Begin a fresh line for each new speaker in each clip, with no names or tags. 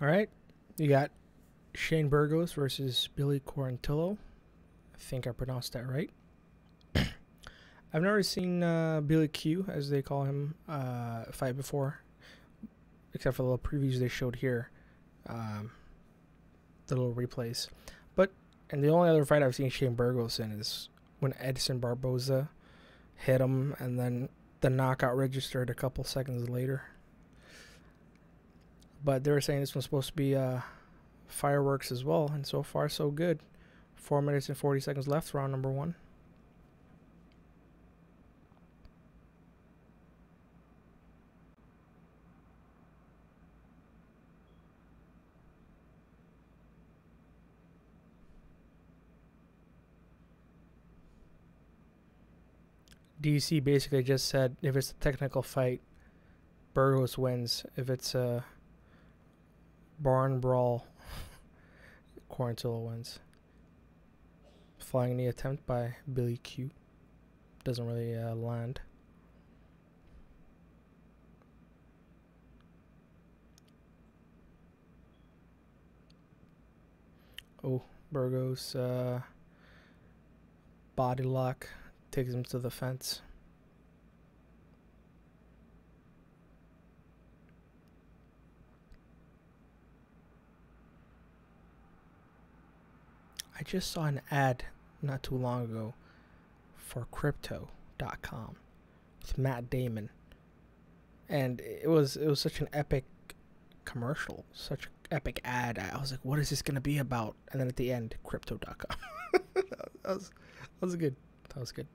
All right, you got Shane Burgos versus Billy Quarantillo. I think I pronounced that right. I've never seen uh, Billy Q, as they call him, uh, fight before, except for the little previews they showed here, um, the little replays. But and the only other fight I've seen Shane Burgos in is when Edson Barboza hit him, and then the knockout registered a couple seconds later. But they were saying this was supposed to be uh, fireworks as well, and so far so good. Four minutes and forty seconds left, round number one. DC basically just said if it's a technical fight, Burgos wins. If it's a barn brawl, Quarantillo wins. Flying knee attempt by Billy Q. Doesn't really uh, land. Oh, Burgos uh, body lock takes him to the fence. I just saw an ad not too long ago for crypto.com with Matt Damon. And it was it was such an epic commercial, such an epic ad. I was like, what is this going to be about? And then at the end, crypto.com. that was that was good. That was good.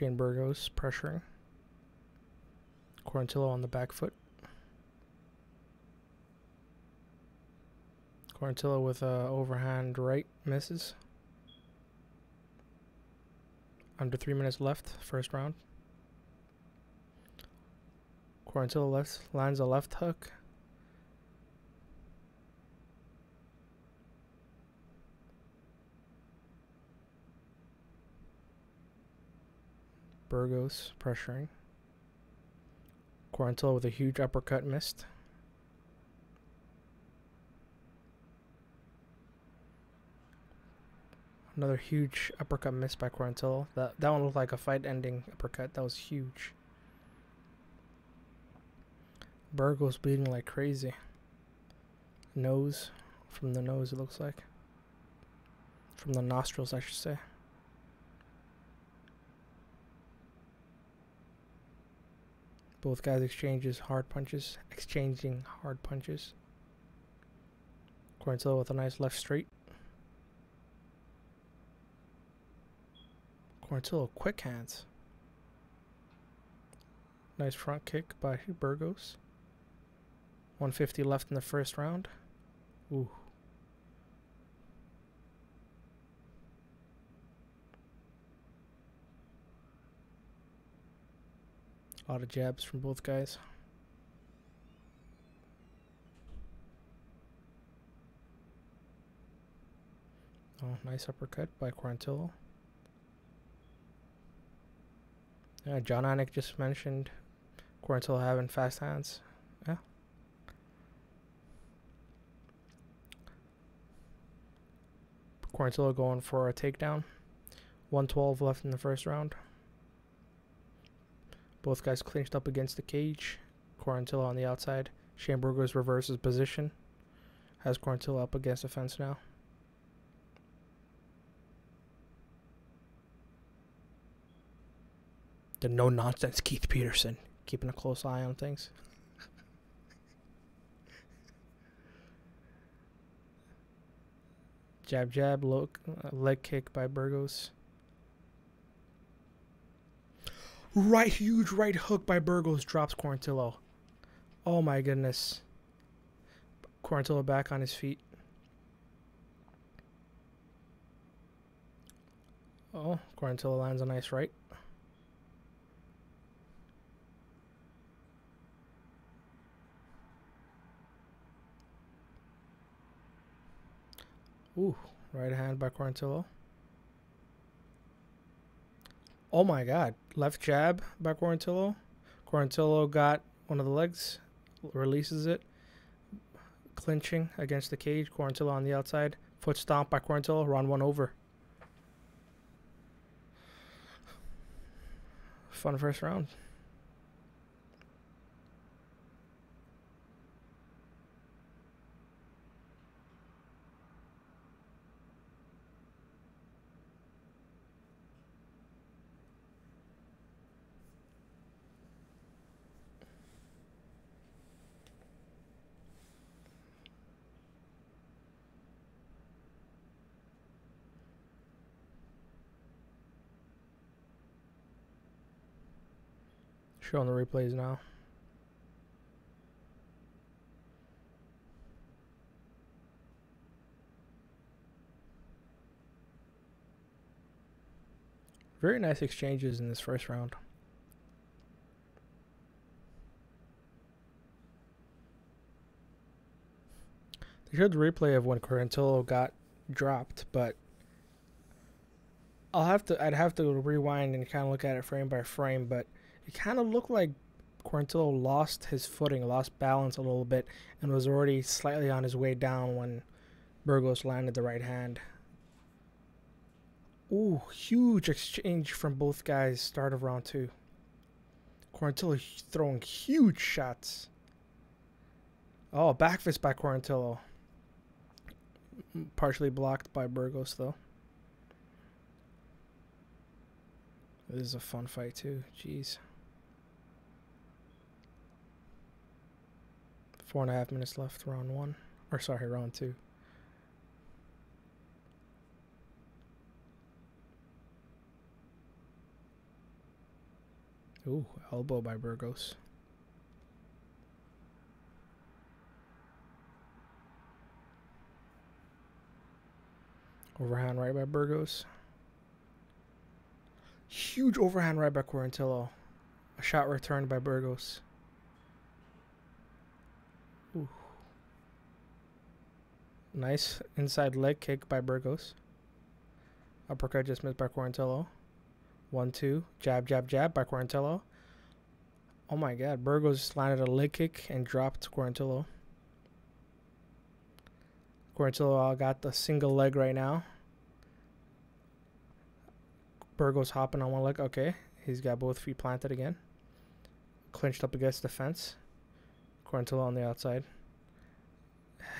Shane Burgos pressuring. Quarantillo on the back foot. Quarantillo with a overhand right misses. Under three minutes left, first round. Quarantillo left lands a left hook. Burgos pressuring. Quarantillo with a huge uppercut missed. Another huge uppercut missed by Quarantillo. That that one looked like a fight-ending uppercut. That was huge. Burgos bleeding like crazy. Nose, from the nose it looks like. From the nostrils, I should say. Both guys exchanges hard punches, exchanging hard punches. Quarantillo with a nice left straight. Quarantillo quick hands. Nice front kick by Burgos. 150 left in the first round. Ooh. A lot of jabs from both guys. Oh, nice uppercut by Quarantillo. Yeah, Jon Anik just mentioned Quarantillo having fast hands. Yeah. Quarantillo going for a takedown. 112 left in the first round. Both guys clinched up against the cage. Quarantillo on the outside. Shane reverses position. Has Quarantillo up against the fence now. The no nonsense Keith Peterson. Keeping a close eye on things. jab, jab, look, uh, leg kick by Burgos. Right, huge right hook by Burgos drops Quarantillo. Oh my goodness. Quarantillo back on his feet. Oh, Quarantillo lands a nice right. Ooh, right hand by Quarantillo. Oh my god. Left jab by Quarantillo. Quarantillo got one of the legs, releases it. Clinching against the cage. Quarantillo on the outside. Foot stomp by Quarantillo. Round one over. Fun first round. Showing the replays now. Very nice exchanges in this first round. They showed the replay of when Quarantillo got dropped, but I'll have to I'd have to rewind and kind of look at it frame by frame, but it kind of looked like Quarantillo lost his footing, lost balance a little bit, and was already slightly on his way down when Burgos landed the right hand. Ooh, huge exchange from both guys, start of round two. Quarantillo throwing huge shots. Oh, back fist by Quarantillo. Partially blocked by Burgos, though. This is a fun fight, too. Jeez. Four and a half minutes left, round one. Or sorry, round two. Ooh, elbow by Burgos. Overhand right by Burgos. Huge overhand right by Quarantillo. A shot returned by Burgos. Ooh. Nice inside leg kick by Burgos. Uppercut just missed by Quarantillo. One, two. Jab, jab, jab by Quarantillo. Oh my god. Burgos landed a leg kick and dropped Quarantillo. Quarantillo got the single leg right now. Burgos hopping on one leg. Okay. He's got both feet planted again. Clinched up against the fence. Quarantillo on the outside.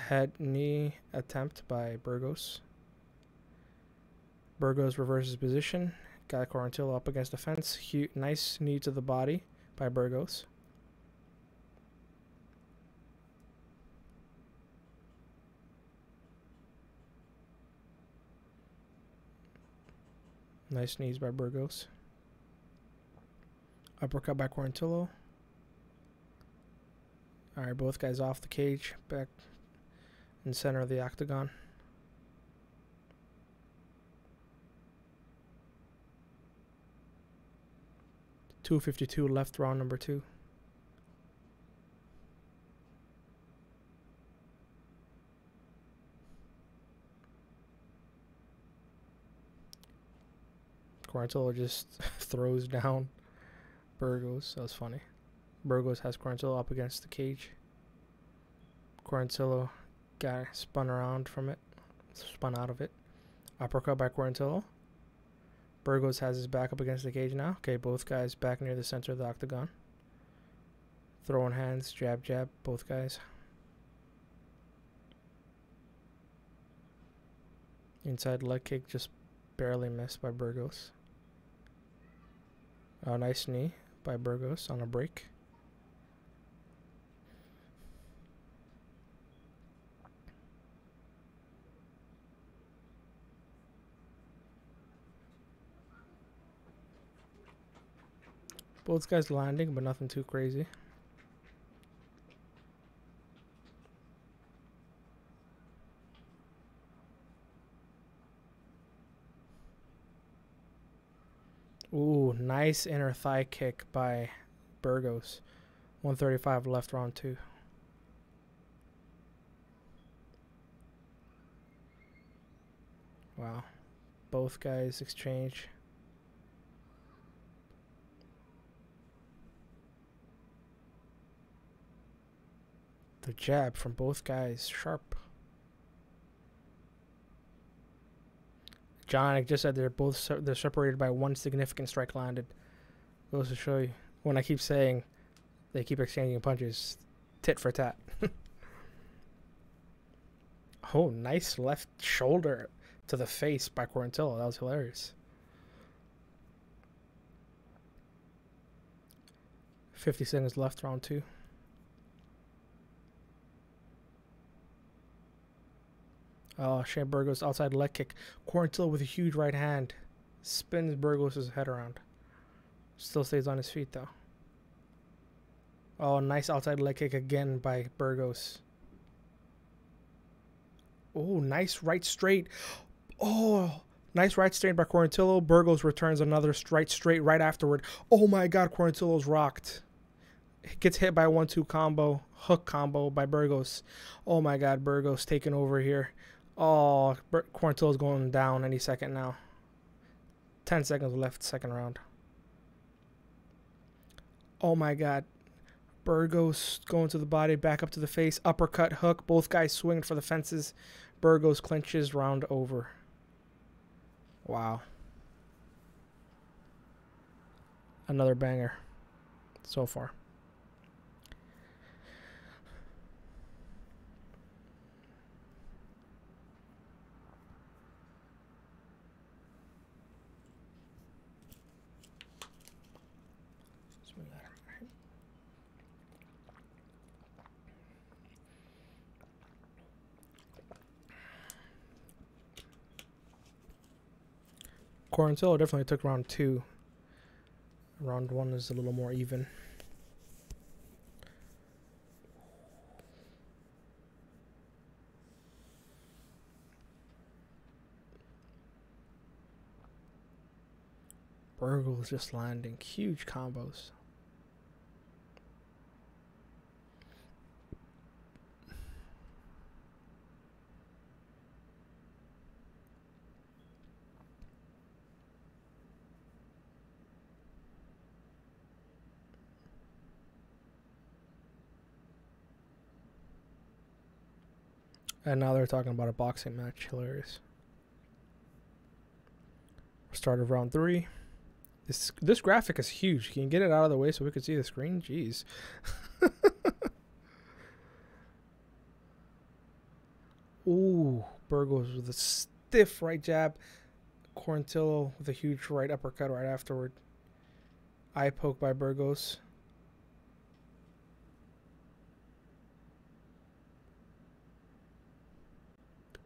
Head knee attempt by Burgos. Burgos reverses position. Got Quarantillo up against the fence. Nice knee to the body by Burgos. Nice knees by Burgos. Uppercut by Quarantillo. Alright, both guys off the cage, back in center of the octagon. Two fifty two left round number two. Quarantillo just throws down Burgos. That was funny. Burgos has Quarantillo up against the cage. Quarantillo got spun around from it, spun out of it. Uppercut by Quarantillo. Burgos has his back up against the cage now. Okay, both guys back near the center of the octagon. Throwing hands, jab, jab, both guys. Inside leg kick just barely missed by Burgos. Oh, nice knee by Burgos on a break. Both guys landing, but nothing too crazy. Ooh, nice inner thigh kick by Burgos. 135 left round two. Wow. Both guys exchange. The jab from both guys, sharp. John I just said they're both se they're separated by one significant strike landed. Goes to show you when I keep saying they keep exchanging punches, tit for tat. oh, nice left shoulder to the face by Quarantillo. That was hilarious. 50 seconds left, round two. Oh, Shane Burgos outside leg kick. Quarantillo with a huge right hand. Spins Burgos' head around. Still stays on his feet though. Oh, nice outside leg kick again by Burgos. Oh, nice right straight. Oh, nice right straight by Quarantillo. Burgos returns another right straight right afterward. Oh my god, Quarantillo's rocked. Gets hit by a one-two combo, hook combo by Burgos. Oh my god, Burgos taking over here. Oh, Quarantillo's going down any second now. 10 seconds left, second round. Oh my god. Burgos going to the body, back up to the face, uppercut, hook. Both guys swinging for the fences. Burgos clinches, round over. Wow. Another banger so far. Quarantillo definitely took round two. Round one is a little more even. Burgos is just landing huge combos. And now they're talking about a boxing match. Hilarious. Start of round three. This this graphic is huge. Can you get it out of the way so we can see the screen? Jeez. Ooh, Burgos with a stiff right jab. Quarantillo with a huge right uppercut right afterward. Eye poke by Burgos.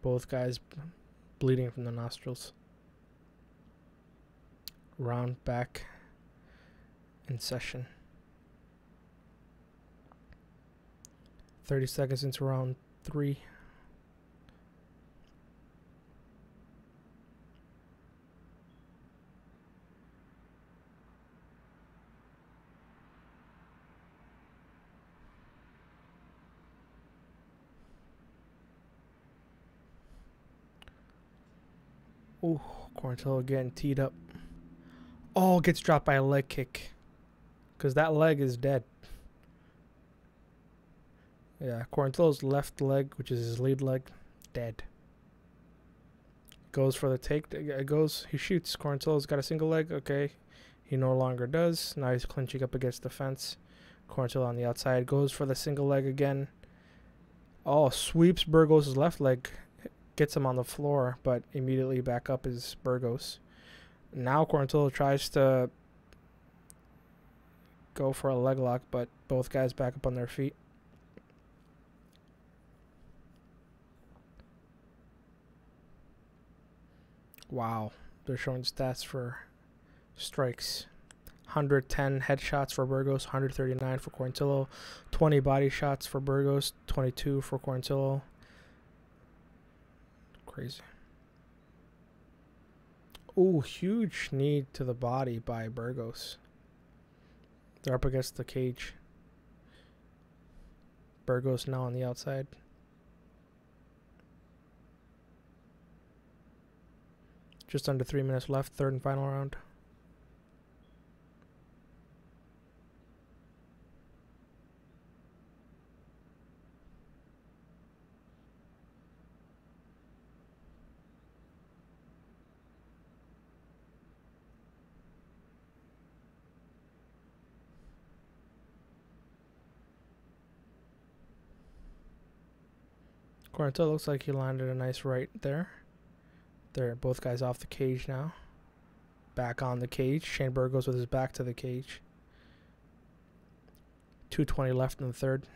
Both guys bleeding from the nostrils. Round back in session. 30 seconds into round three. Oh, Quarantillo getting teed up. Oh, gets dropped by a leg kick. Because that leg is dead. Yeah, Quarantillo's left leg, which is his lead leg, dead. Goes for the take. It goes. He shoots. Quarantillo's got a single leg. Okay. He no longer does. Now he's clinching up against the fence. Quarantillo on the outside. Goes for the single leg again. Oh, sweeps Burgos' left leg gets him on the floor, but immediately back up is Burgos. Now Quarantillo tries to go for a leg lock, but both guys back up on their feet. Wow, they're showing stats for strikes. 110 headshots for Burgos, 139 for Quarantillo, 20 body shots for Burgos, 22 for Quarantillo crazy. Oh, huge knee to the body by Burgos. They're up against the cage. Burgos now on the outside. Just under three minutes left, third and final round. Quarantillo looks like he landed a nice right there. They're both guys off the cage now. Back on the cage. Shane Burgos with his back to the cage. 220 left in the third.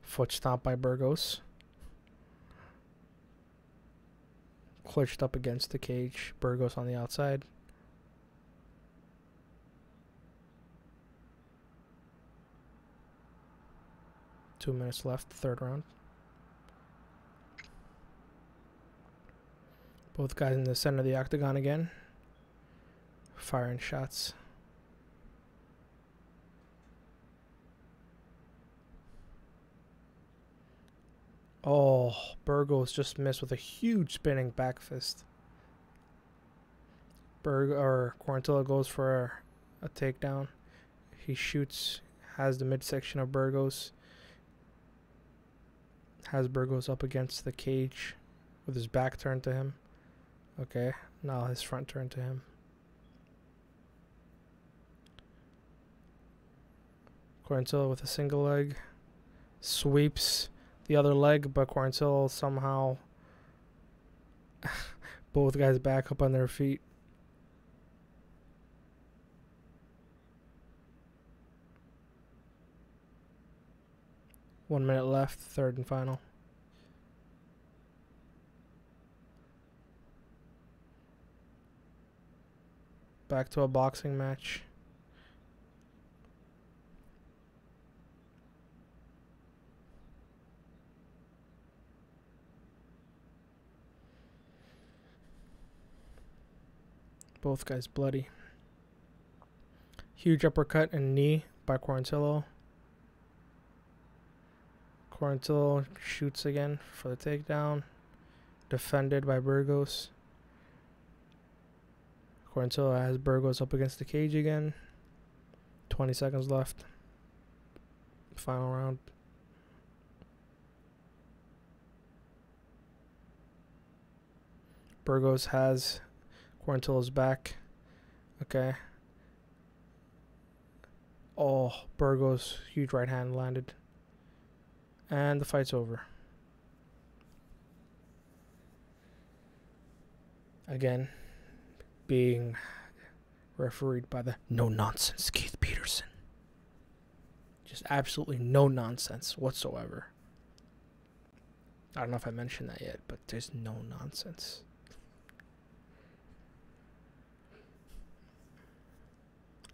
Foot stomp by Burgos. Clutched up against the cage. Burgos on the outside. Two minutes left, third round. Both guys in the center of the octagon again. Firing shots. Oh, Burgos just missed with a huge spinning back fist. Berg or Quarantillo goes for a, a takedown. He shoots, has the midsection of Burgos. Hasberg goes up against the cage with his back turned to him. Okay, now his front turned to him. Quarantillo with a single leg. Sweeps the other leg, but Quarantillo somehow both guys back up on their feet. One minute left, third and final. Back to a boxing match. Both guys bloody. Huge uppercut and knee by Quarantillo. Quarantillo shoots again for the takedown. Defended by Burgos. Quarantillo has Burgos up against the cage again. 20 seconds left. Final round. Burgos has Quarantillo's back. Okay. Oh, Burgos, huge right hand landed. And the fight's over. Again, being refereed by the no nonsense Keith Peterson. Just absolutely no nonsense whatsoever. I don't know if I mentioned that yet, but there's no nonsense.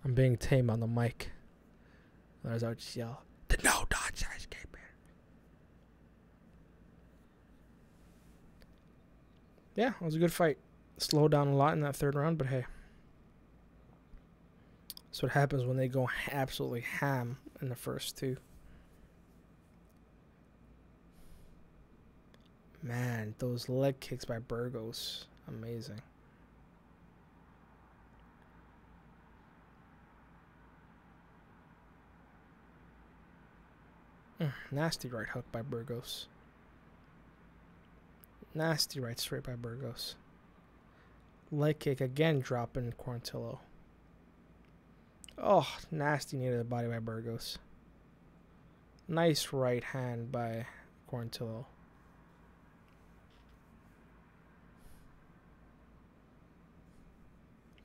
I'm being tame on the mic. Otherwise, I would just yell, the no nonsense Keith yeah, it was a good fight. Slowed down a lot in that third round, but hey. That's what happens when they go absolutely ham in the first two. Man, those leg kicks by Burgos. Amazing. Mm, nasty right hook by Burgos. Nasty right straight by Burgos. Leg kick again dropping Quarantillo. Oh, nasty knee to the body by Burgos. Nice right hand by Quarantillo.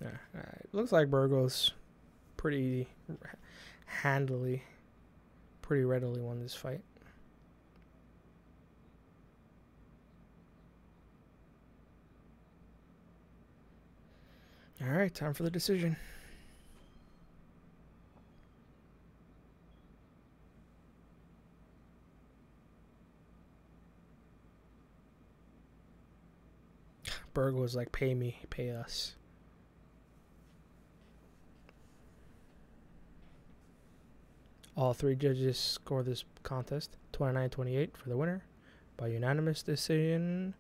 Yeah, right. looks like Burgos pretty handily, pretty readily won this fight. All right, time for the decision. Berg was like, pay me, pay us. All three judges score this contest 29 28 for the winner. by unanimous decision.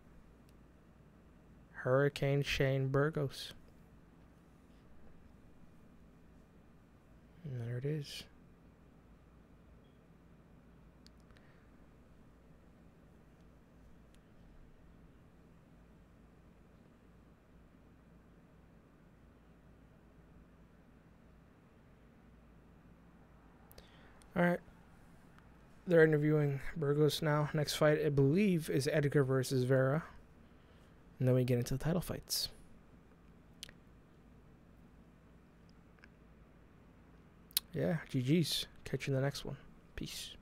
Hurricane Shane Burgos. And there it is. All right. They're interviewing Burgos now. Next fight, I believe, is Edgar versus Vera. And then we get into the title fights. Yeah, GG's. Catch you in the next one. Peace.